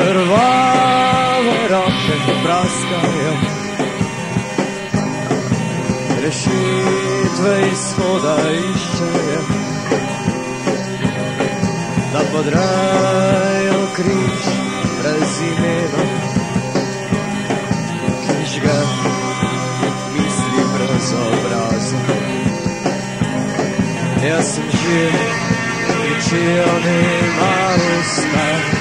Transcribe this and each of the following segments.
krvave roke praskajo. Rešitve izhoda iščejo, da podrajo križ brez imena. Križ ga misli brez obraza. Jaz sem živ, ničijo nema usta.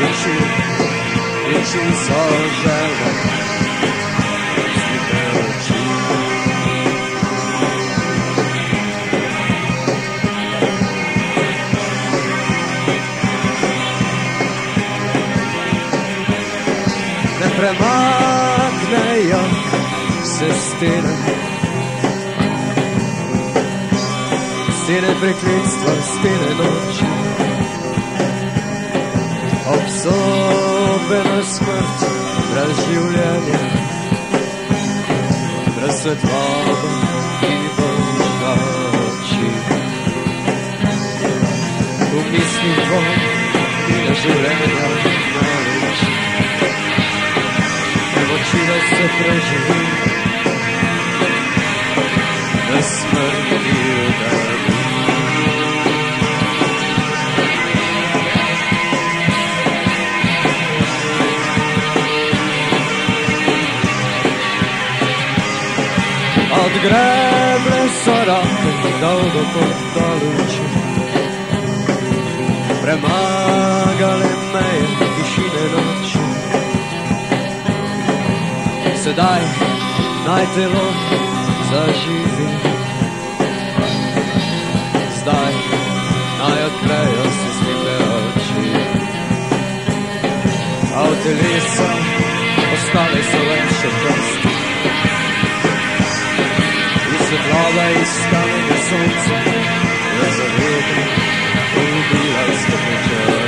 Reči, reči so žele, slike oči. Ne premaknejo se stene, stene prekletstva, stene noči Обсобена смърт, разживляние, през светлава и бългачи. Умисни твой и разживления нарич. В очи да се преживи, да смърти да Od greble so roke dolgo kot doluči, premagale meje tišine noči. Sedaj naj telo zaživi, zdaj naj odprejo se slepe oči. A v telesa ostale so le še prsti. I'll always stand in the sun. There's a river who be like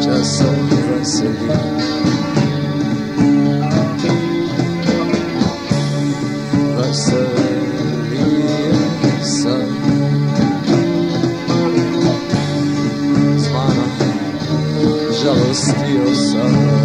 just so versatile. Versatile, son. Žalostio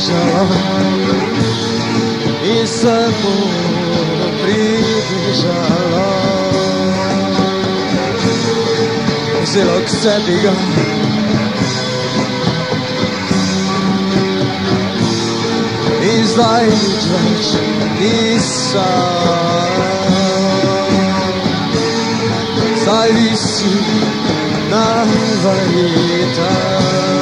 beija e sempre beija C'est là que Isa. Sai visi na vajeta.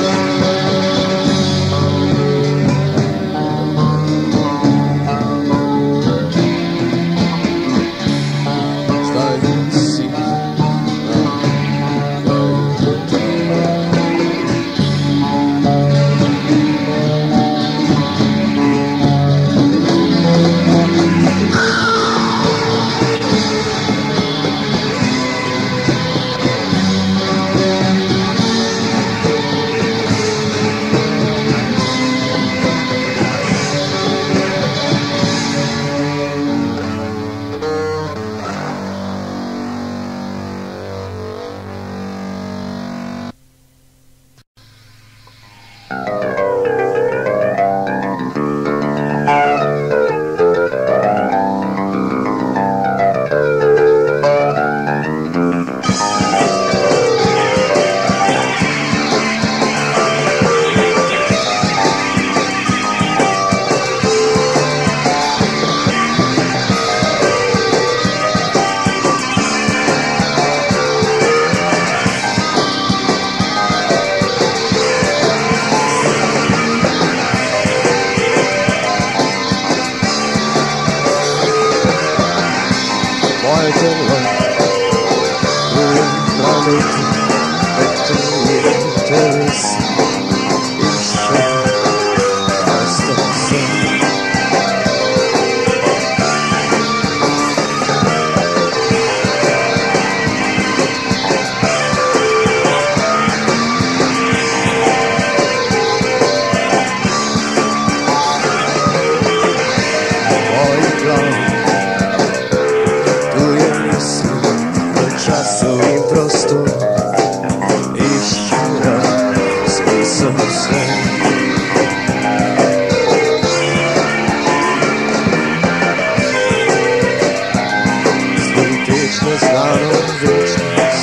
out of business.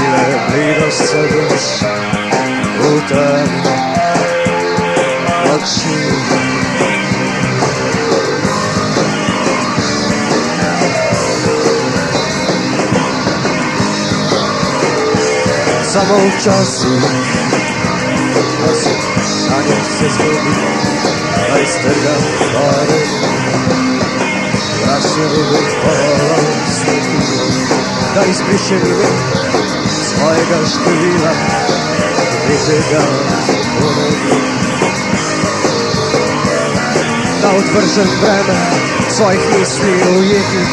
Yine bir hastadır bu tarih. Bak şimdi. Zamolčas Hlasy na ně se zlobí Majsterga pár Krásně by byl pohlast da jest przysięgły swojego szpila i wygrał Na odwrócen bremę swoich myśli ujętych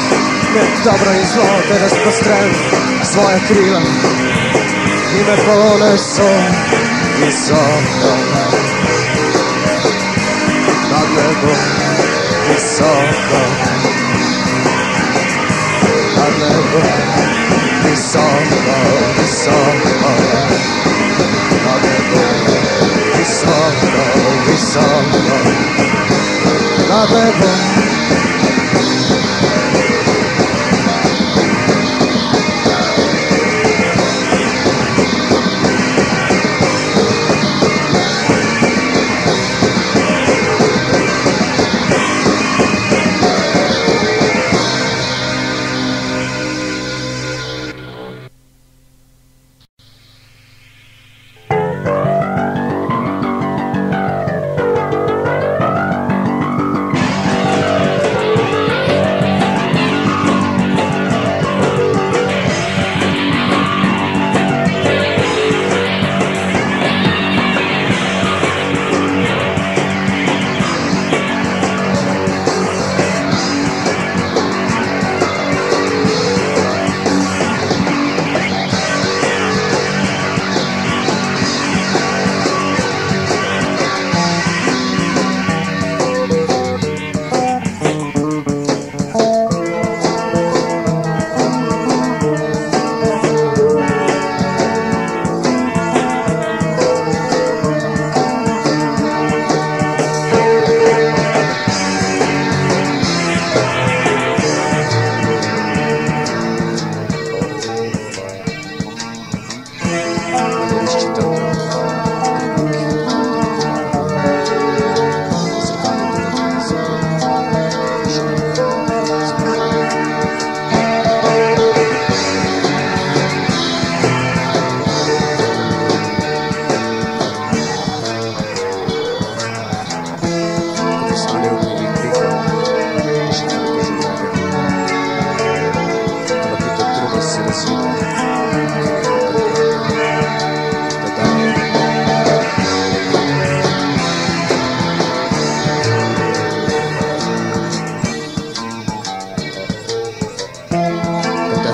Mieć dobro i zło, teraz postrem swoje krila I me ponesą wysoko Nad niebo so, I never, this song of love, this song of love. I never, this song of this song of love. I never.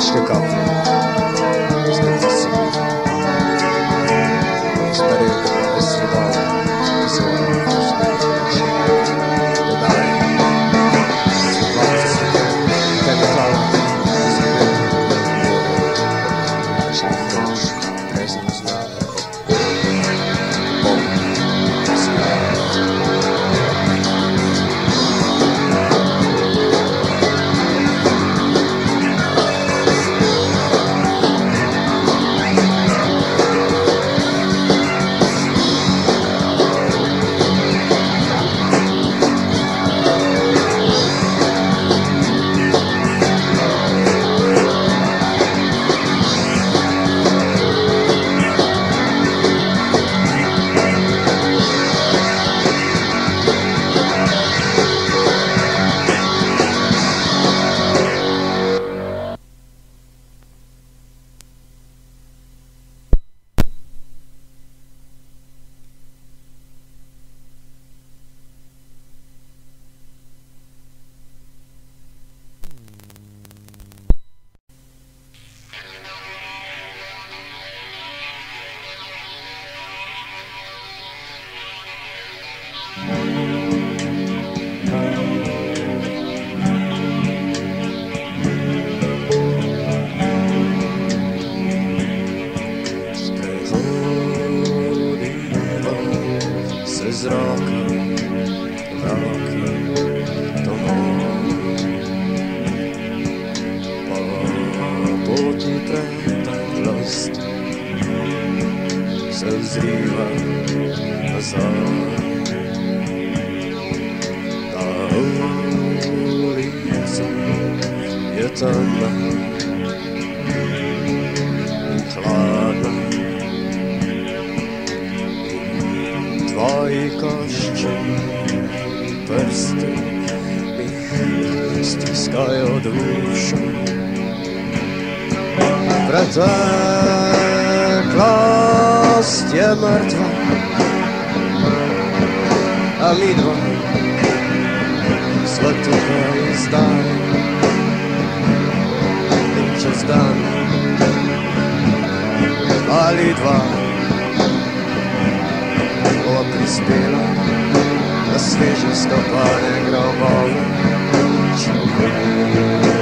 Chicago. duši. Preteklost je mrtva, a mi dva sva tukaj zdaj in čez dan ali dva bova prispela na sveže skopane grobove. Yeah.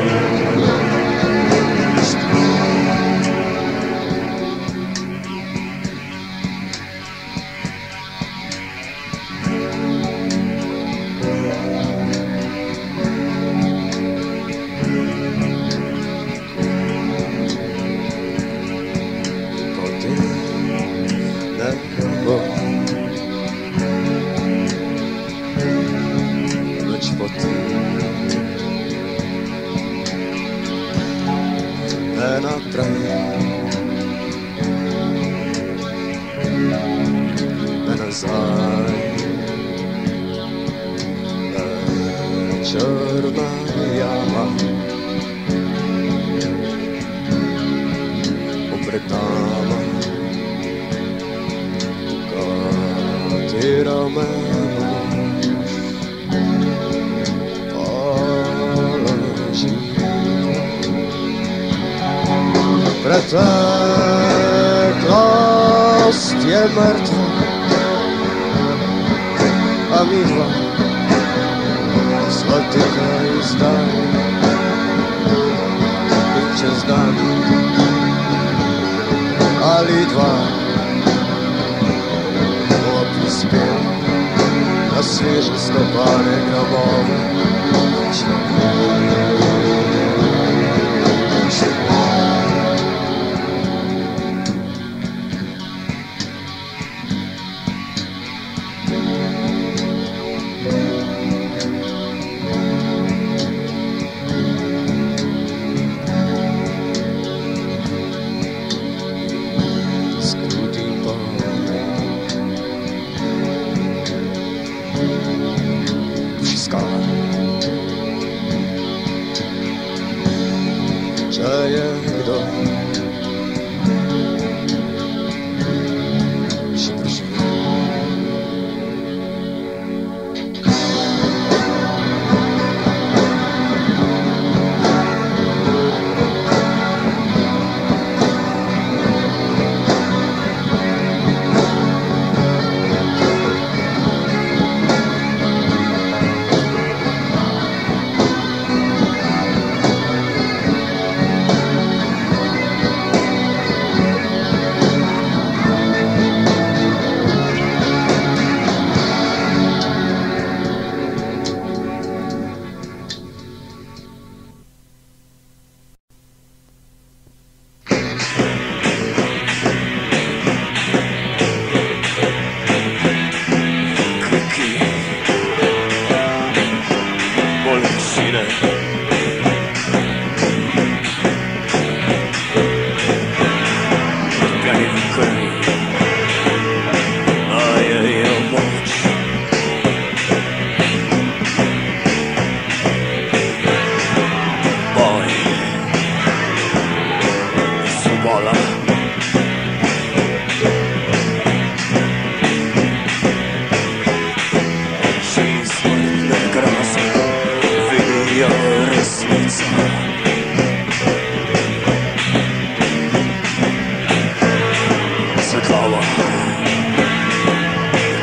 color.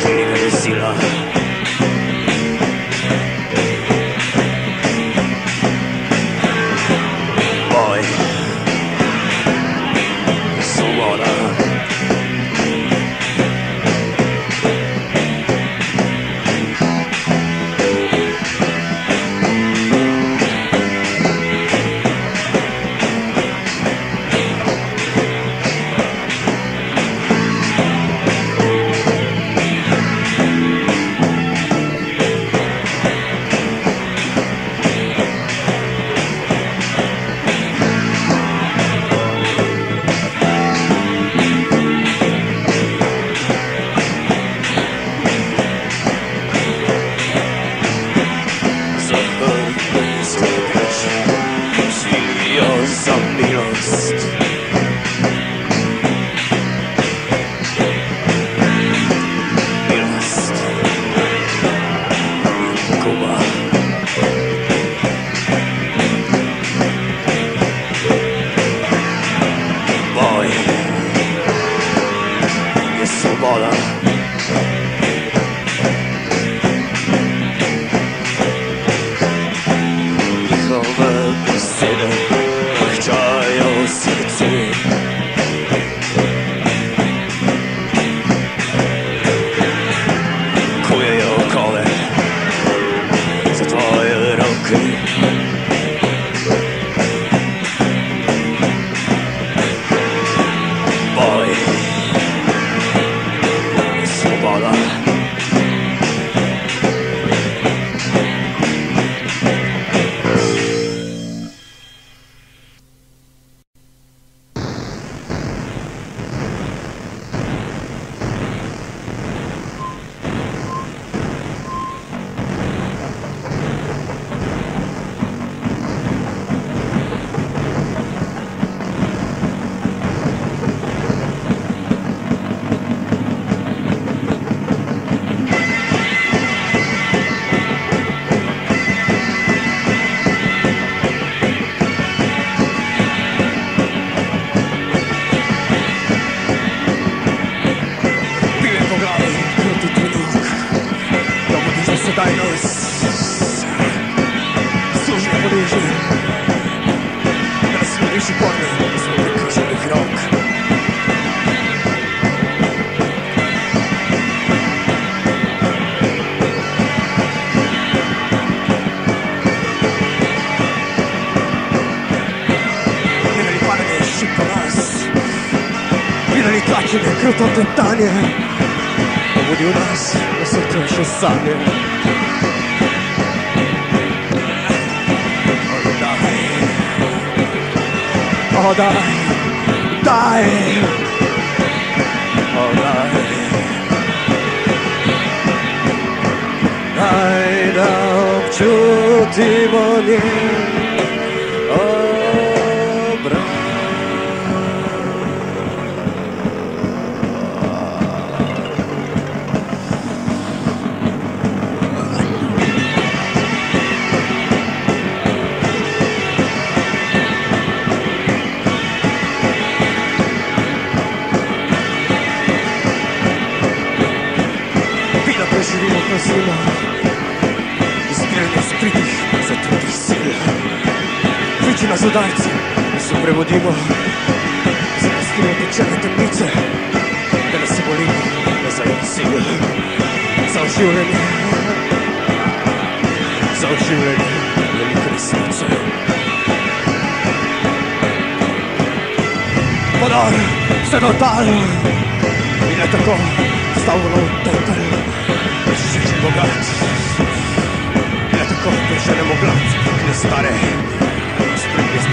Cleaning the. воспитание Будет у нас на сутреши сами О, дай, дай, о, дай, дай, научу ты мне, о, ko zimo, izgredno skritih, zatrtih sil. Viči nas udarci, da se prebudimo, zapustimo tečene temnice, da nas se bolimo, da zajemo sil. Za oživljanje, za oživljanje velike resnice. Podar se dodalo in je tako stavilo v arrogant Jako kot, który szerem oblat, nie stary. Sprytnie z